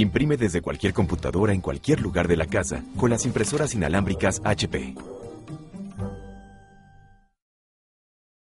Imprime desde cualquier computadora en cualquier lugar de la casa con las impresoras inalámbricas HP.